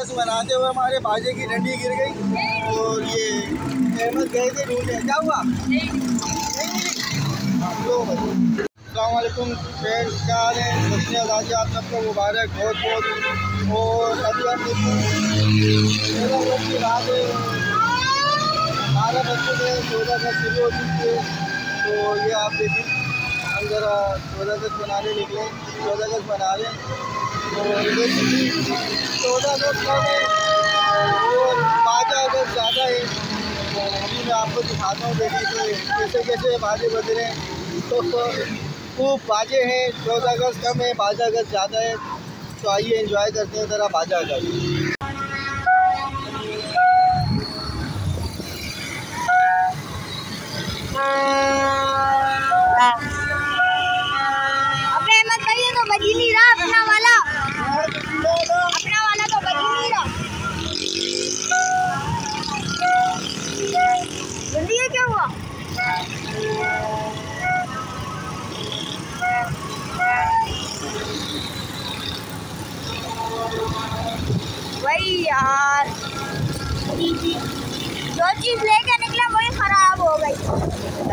अगस्त मनाते हुए हमारे बाजे की डंडी गिर गई और ये अहमद गए थे ढूँढने। क्या हुआ? अलकुम फ्रेंड्स क्या हाल है? रस्म आज़ादी आप सबको मुबारक, बहुत बहुत। और अभी हम की है। बारह बच्चों में चौदह अगस्त शुरू हो चुकी है। तो ये आप देखें, हम ज़रा चौदह अगस्त बनाने निकले चौदह अगस्त बना रहे चौदह अगस्त कम है और पाँच अगस्त ज़्यादा है तो अभी मैं आपको दिखाता हूँ देखिए कैसे कैसे बाजे बज रहे हैं तो खूब बाजे हैं चौदह अगस्त कम है बाजा अगस्त ज़्यादा है तो आइए एंजॉय करते हैं ज़रा बाजा अगस्त बज नहीं रहा अपना वाला।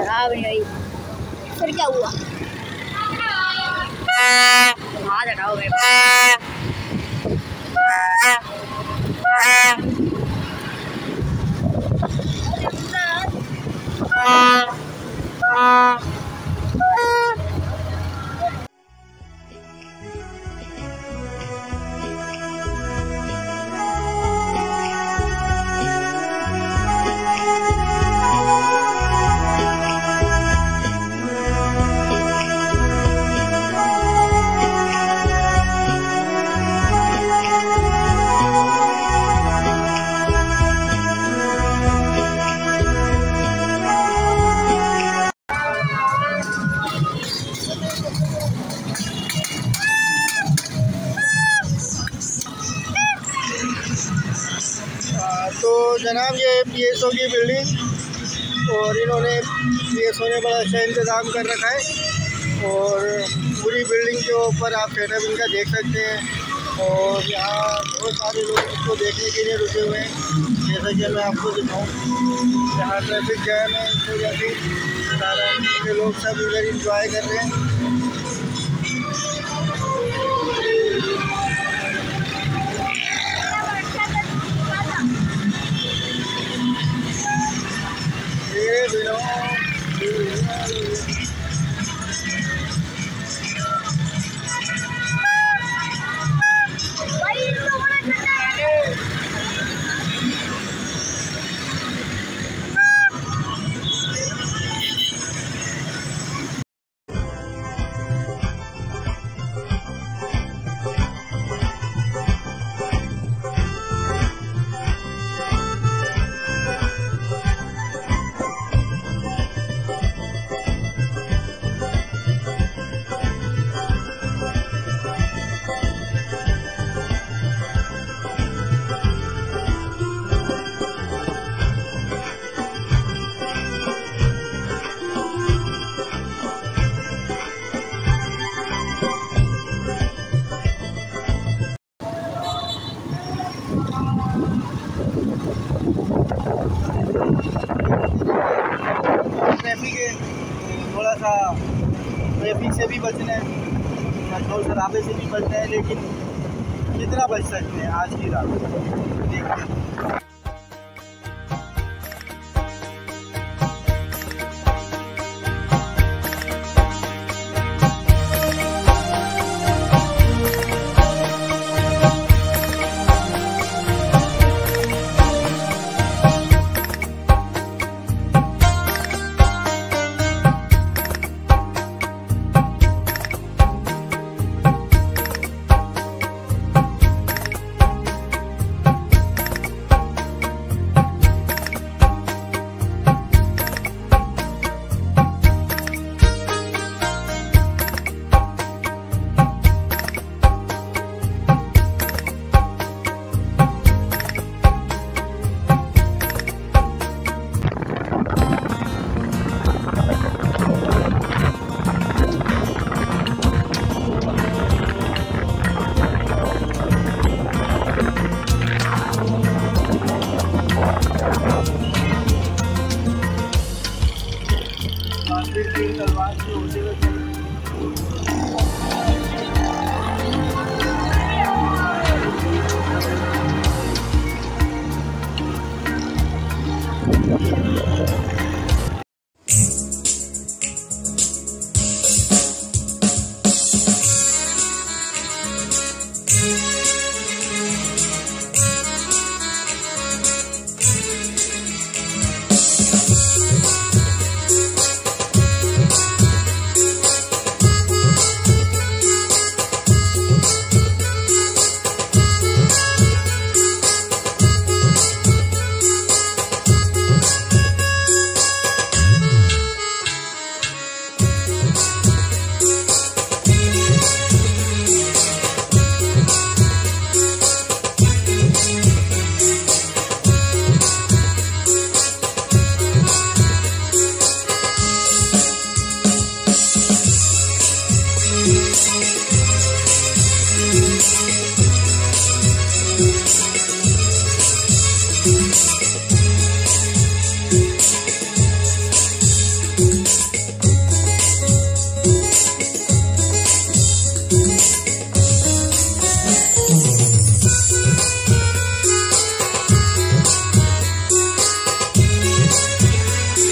खराब नहीं हुई फिर क्या हुआ हाथ हटाओ जनाब ये पी एस ओ की बिल्डिंग और इन्होंने पी एस ओ ने बड़ा अच्छा इंतज़ाम कर रखा है और पूरी बिल्डिंग के ऊपर आप सेटअप इनका देख सकते हैं और यहाँ बहुत सारे लोग इसको देखने के लिए रुके हुए हैं। जैसा कि मैं आपको दिखाऊँ, यहाँ ट्रैफ़िक जैम है इस वजह से सारा लोग सब इधर इंजॉय कर रहे हैं। भी बचना है। शोर शराबे से भी बचना है, लेकिन कितना बच सकते हैं आज की रात? देखते हैं।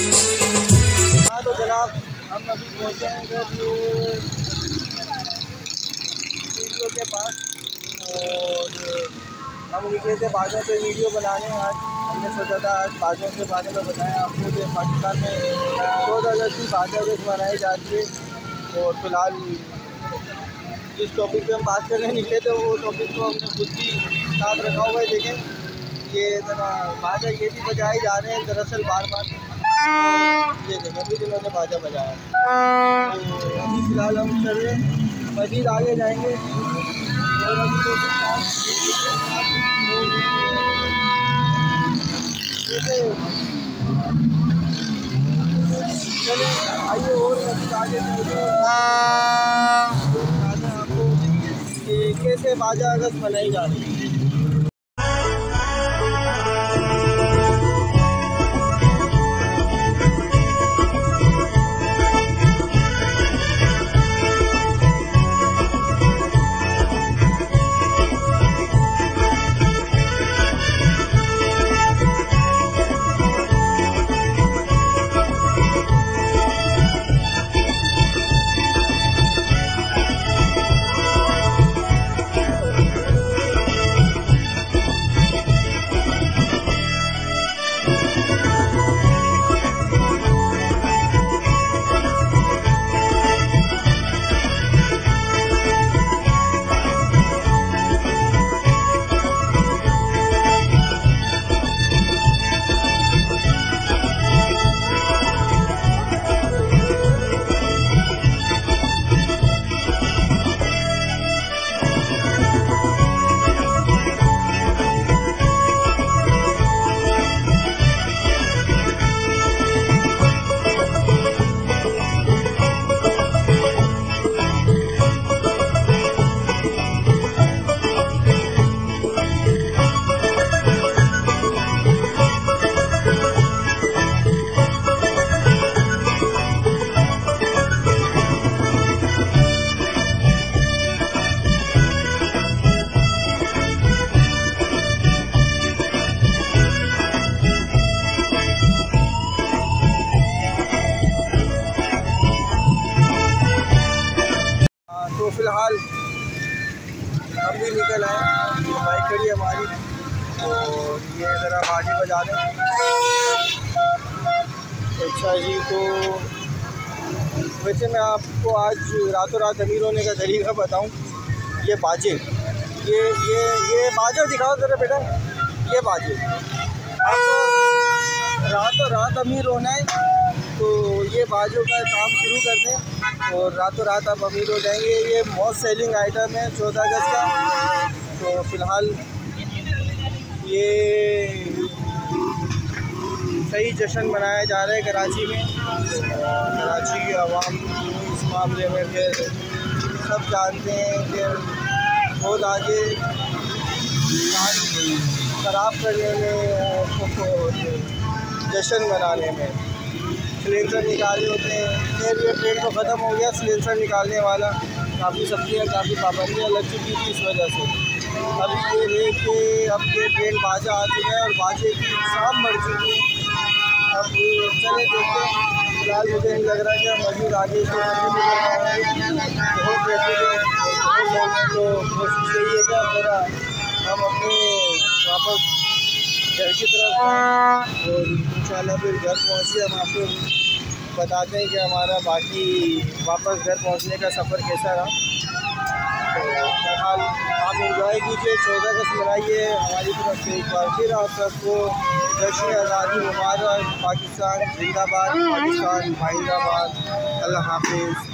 हाँ तो जनाब हम अभी पहुँचे हैं जो के पास, और, हम निकले थे बाजों पे वीडियो बनाने आज हमने सोचा था, आज बाजों के बारे में बताएँ आपको कि पाकिस्तान में चौदह अगस्त की बाजा अगस्त मनाई जाती है। और फ़िलहाल जिस टॉपिक पे हम बात करने निकले थे, वो टॉपिक को हमने खुद भी साथ रखा हुआ है। देखें ये ज़रा बाजा ये भी बजाए जा रहे हैं, दरअसल बार बार ये देखें, अभी जिन्होंने बाजा बजाया तो अभी फ़िलहाल हम चल रहे हैं। मजीद आगे जाएँगे। कैसे बाजा अगस्त मनाई जा रही है हाँ, ये ज़रा बाजी बजा दें। अच्छा जी तो वैसे मैं आपको आज रातों रात अमीर होने का तरीका बताऊँ। ये बाजे। ये ये ये बाजा दिखाओ ज़रा बेटा। ये बाजे। रातों रात अमीर होना है तो ये बाजों का काम शुरू कर दें और रातों रात आप अमीर हो जाएँगे। ये मोस्ट सेलिंग आइटम है, चौदह अगस्त का। तो फ़िलहाल ये सही जश्न मनाया जा रहा है कराची में। कराची की आवाम इस मामले में फिर सब जानते हैं कि बहुत आगे ख़राब करने में जश्न मनाने में। सिलेंडर निकाले होते हैं। फिर ये ट्रेन तो ख़त्म हो गया, सिलेंडर निकालने वाला। काफ़ी सब्ज़ियाँ, काफ़ी पाबंदियाँ लग चुकी थी इस वजह से। अब ये है कि अब ये ट्रेन बाजा आ चुका है और बाजे की शाम बढ़ चुकी है। अब चले देखते हैं। फ़िलहाल मुझे नहीं लग रहा है कि हम मजदूर आगे से बहुत हैं। तो कोशिश यही है कि थोड़ा हम अपने वापस घर की तरफ़ और इंशाल्लाह फिर घर पहुँचे हम आपको बताते हैं कि हमारा बाकी वापस घर पहुँचने का सफ़र कैसा रहा। फ़िलहाल आप इंजॉय कीजिए, चौदह अगस्त मनाइए। हमारी तरफ़ से एक बार फिर आप सबको जश्न आज़ादी मुबारक, पाकिस्तान जिंदाबाद, पाकिस्तान भाईंदाबाद। अल्लाह हाफिज़।